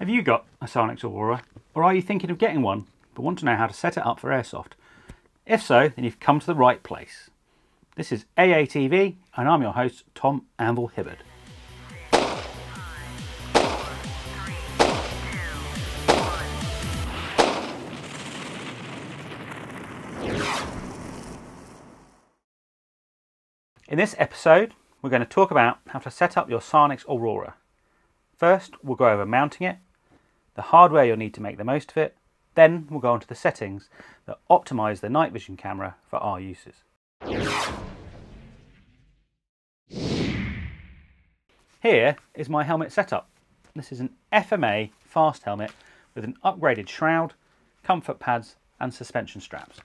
Have you got a SiOnyx Aurora or are you thinking of getting one but want to know how to set it up for airsoft? If so, then you've come to the right place. This is AATV and I'm your host Tom Anvil Hibbard. In this episode, we're going to talk about how to set up your SiOnyx Aurora. First, we'll go over mounting it, the hardware you'll need to make the most of it, then we'll go on to the settings that optimize the night vision camera for our uses. Here is my helmet setup. This is an FMA fast helmet with an upgraded shroud, comfort pads and suspension straps.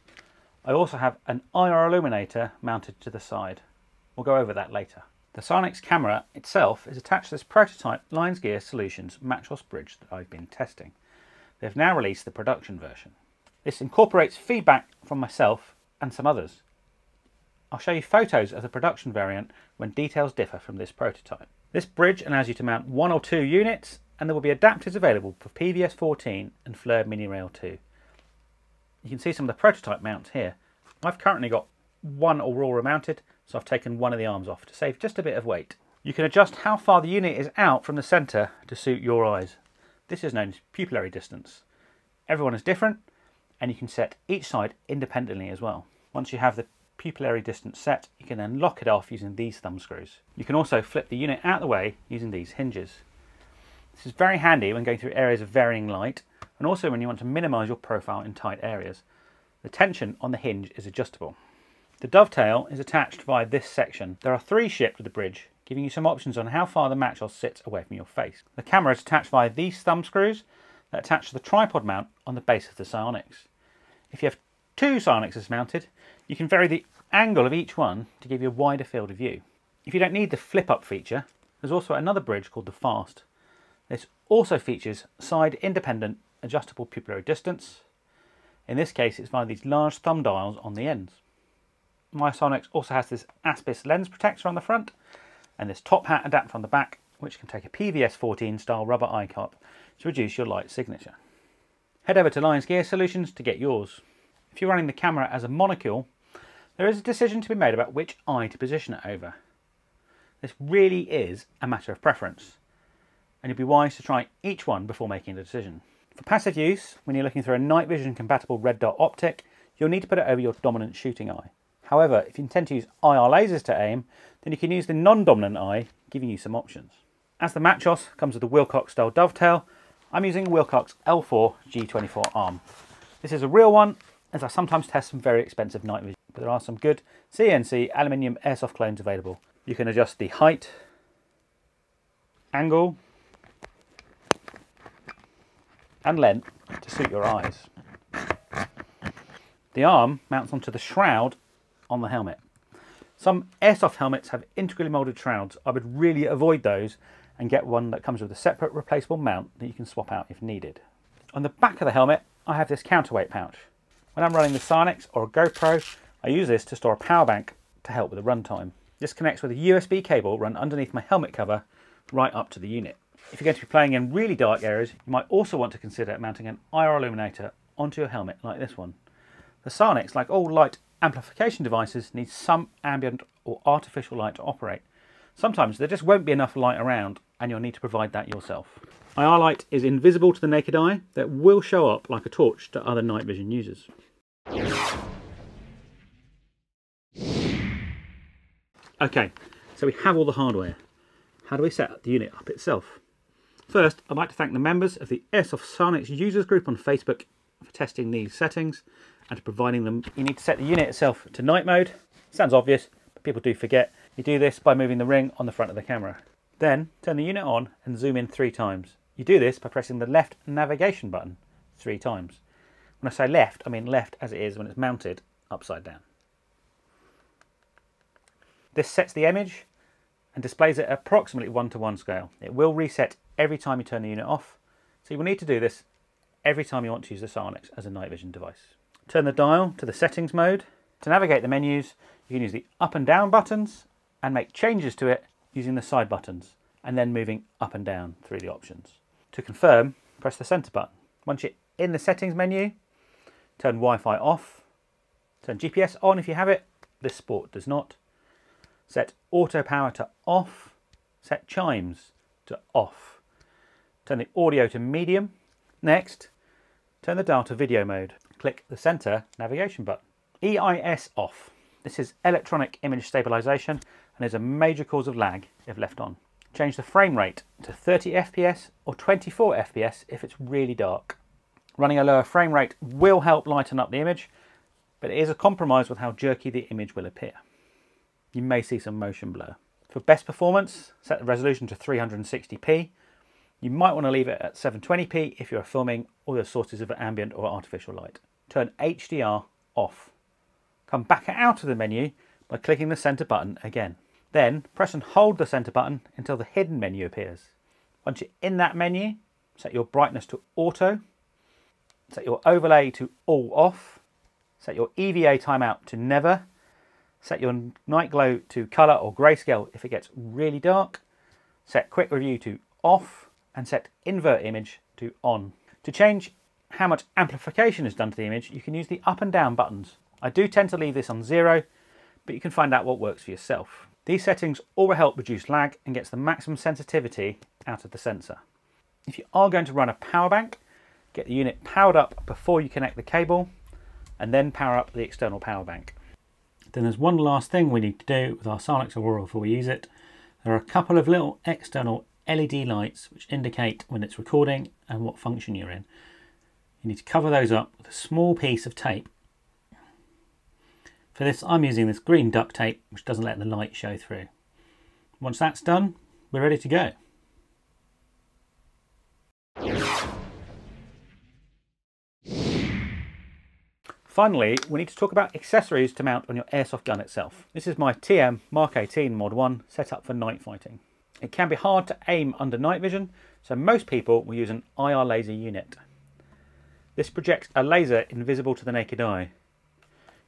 I also have an IR illuminator mounted to the side. We'll go over that later. The SiOnyx camera itself is attached to this prototype Lions Gear Solutions MACHOS bridge that I've been testing. They've now released the production version. This incorporates feedback from myself and some others. I'll show you photos of the production variant when details differ from this prototype. This bridge allows you to mount one or two units and there will be adapters available for PVS 14 and FLIR Mini Rail 2. You can see some of the prototype mounts here. I've currently got one Aurora mounted so I've taken one of the arms off to save just a bit of weight. You can adjust how far the unit is out from the centre to suit your eyes. This is known as pupillary distance. Everyone is different and you can set each side independently as well. Once you have the pupillary distance set, you can then lock it off using these thumb screws. You can also flip the unit out of the way using these hinges. This is very handy when going through areas of varying light and also when you want to minimise your profile in tight areas. The tension on the hinge is adjustable. The dovetail is attached via this section. There are three shipped with the bridge, giving you some options on how far the MACHOS sits away from your face. The camera is attached via these thumb screws that attach to the tripod mount on the base of the SiOnyx. If you have two SiOnyxes mounted, you can vary the angle of each one to give you a wider field of view. If you don't need the flip up feature, there's also another bridge called the Fast. This also features side independent adjustable pupillary distance. In this case, it's via these large thumb dials on the ends my SiOnyx also has this Aspis lens protector on the front and this top hat adapter on the back which can take a PVS 14 style rubber eye cup to reduce your light signature. Head over to Lions Gear Solutions to get yours. If you're running the camera as a monocule, there is a decision to be made about which eye to position it over. This really is a matter of preference, and you'd be wise to try each one before making a decision. For passive use, when you're looking through a night vision compatible red dot optic, you'll need to put it over your dominant shooting eye. However, if you intend to use IR lasers to aim, then you can use the non-dominant eye, giving you some options. As the MACHOS comes with a Wilcox style dovetail, I'm using Wilcox L4 G24 arm. This is a real one, as I sometimes test some very expensive night vision, but there are some good CNC aluminium airsoft clones available. You can adjust the height, angle, and length to suit your eyes. The arm mounts onto the shroud on the helmet. Some airsoft helmets have integrally moulded shrouds. I would really avoid those and get one that comes with a separate replaceable mount that you can swap out if needed. On the back of the helmet, I have this counterweight pouch. When I'm running the SiOnyx or a GoPro, I use this to store a power bank to help with the runtime. This connects with a USB cable run underneath my helmet cover right up to the unit. If you're going to be playing in really dark areas, you might also want to consider mounting an IR illuminator onto your helmet like this one. The SiOnyx, like all light amplification devices need some ambient or artificial light to operate. Sometimes there just won't be enough light around and you'll need to provide that yourself. IR light is invisible to the naked eye that will show up like a torch to other night vision users. Okay, so we have all the hardware. How do we set the unit up itself? First, I'd like to thank the members of the Airsoft SiOnyx users group on Facebook for testing these settings and providing them. You need to set the unit itself to night mode. Sounds obvious, but people do forget. You do this by moving the ring on the front of the camera. Then turn the unit on and zoom in three times. You do this by pressing the left navigation button three times. When I say left, I mean left as it is when it's mounted upside down. This sets the image and displays it approximately one to one scale. It will reset every time you turn the unit off, so you will need to do this every time you want to use the SiOnyx as a night vision device. Turn the dial to the settings mode. To navigate the menus, you can use the up and down buttons and make changes to it using the side buttons and then moving up and down through the options. To confirm, press the centre button. Once you're in the settings menu, turn Wi-Fi off, turn GPS on if you have it, this sport does not. Set auto power to off, set chimes to off. Turn the audio to medium. Next, turn the dial to video mode. Click the centre navigation button. EIS off. This is electronic image stabilization and is a major cause of lag if left on. Change the frame rate to 30 FPS or 24 FPS if it's really dark. Running a lower frame rate will help lighten up the image, but it is a compromise with how jerky the image will appear. You may see some motion blur. For best performance, set the resolution to 360p. You might want to leave it at 720p if you're filming other sources of ambient or artificial light. Turn HDR off. Come back out of the menu by clicking the center button again. Then press and hold the center button until the hidden menu appears. Once you're in that menu, set your brightness to auto, set your overlay to all off, set your EVF timeout to never, set your night glow to color or grayscale if it gets really dark, set quick review to off, and set invert image to on. To change how much amplification is done to the image, you can use the up and down buttons. I do tend to leave this on zero, but you can find out what works for yourself. These settings all help reduce lag and gets the maximum sensitivity out of the sensor. If you are going to run a power bank, get the unit powered up before you connect the cable and then power up the external power bank. Then there's one last thing we need to do with our SiOnyx Aurora before we use it. There are a couple of little external LED lights which indicate when it's recording and what function you're in. You need to cover those up with a small piece of tape for this, I'm using this green duct tape, which doesn't let the light show through. Once that's done, we're ready to go. Finally, we need to talk about accessories to mount on your airsoft gun itself. This is my TM Mark 18 Mod 1 set up for night fighting. It can be hard to aim under night vision, so most people will use an IR laser unit. This projects a laser invisible to the naked eye,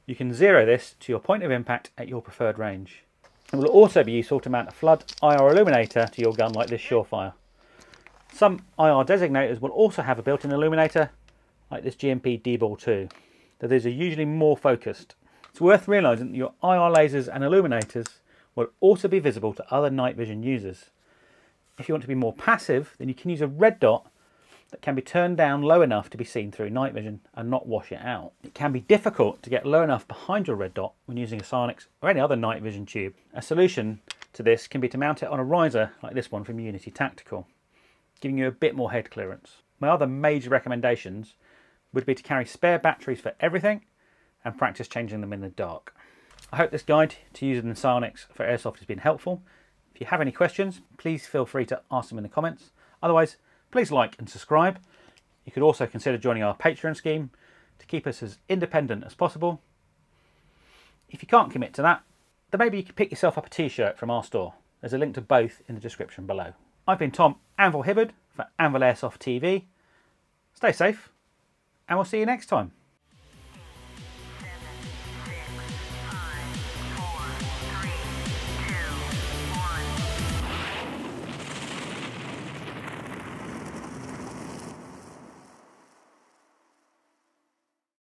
you can zero this to your point of impact at your preferred range. It will also be useful to mount a flood IR illuminator to your gun like this Surefire. Some IR designators will also have a built-in illuminator like this GMP D-Ball 2, though these are usually more focused. It's worth realising that your IR lasers and illuminators will also be visible to other night vision users. If you want to be more passive, then you can use a red dot that can be turned down low enough to be seen through night vision and not wash it out. It can be difficult to get low enough behind your red dot when using a SiOnyx or any other night vision tube. A solution to this can be to mount it on a riser like this one from Unity Tactical, giving you a bit more head clearance. My other major recommendations would be to carry spare batteries for everything and practice changing them in the dark. I hope this guide to using the SiOnyx for airsoft has been helpful. If you have any questions, please feel free to ask them in the comments. Otherwise, please like and subscribe. You could also consider joining our Patreon scheme to keep us as independent as possible. If you can't commit to that, then maybe you could pick yourself up a t-shirt from our store. There's a link to both in the description below. I've been Tom Anvil Hibbard for Anvil Airsoft TV. Stay safe, and we'll see you next time.